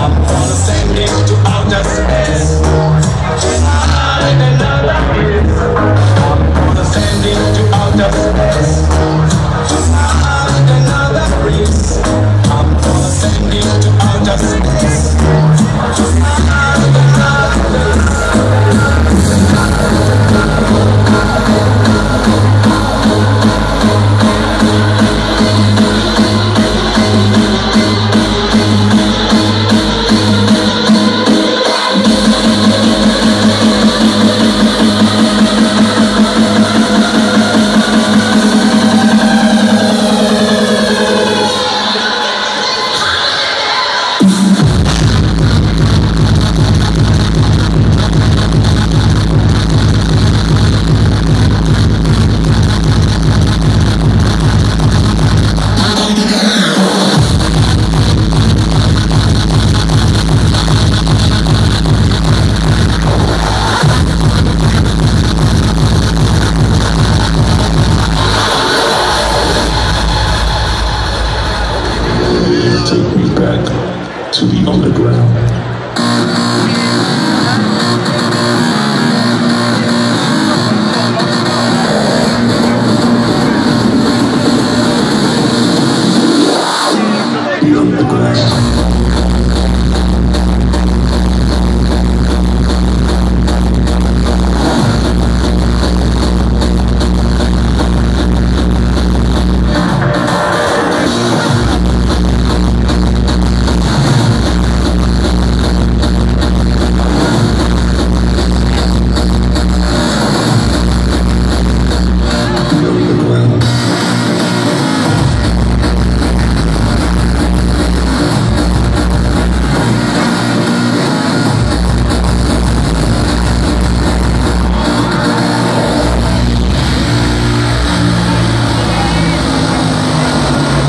I'm gonna send it to outer space. Another. I'm gonna send it to outer space. Another. I'm gonna send it to outer space. Take me back to the underground.